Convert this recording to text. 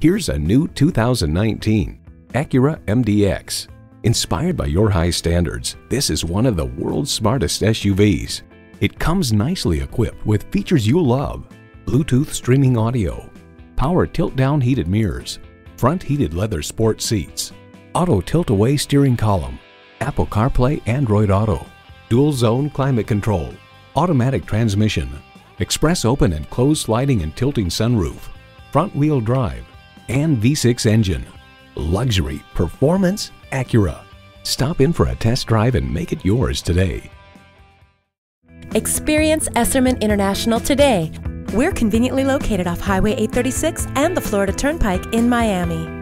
Here's a new 2019 Acura MDX. Inspired by your high standards, this is one of the world's smartest SUVs. It comes nicely equipped with features you love. Bluetooth streaming audio, power tilt-down heated mirrors, front heated leather sport seats, auto tilt-away steering column, Apple CarPlay Android Auto, dual zone climate control, automatic transmission, express open and close sliding and tilting sunroof, front wheel drive, and V6 engine. Luxury, performance, Acura. Stop in for a test drive and make it yours today. Experience Esserman International today. We're conveniently located off Highway 836 and the Florida Turnpike in Miami.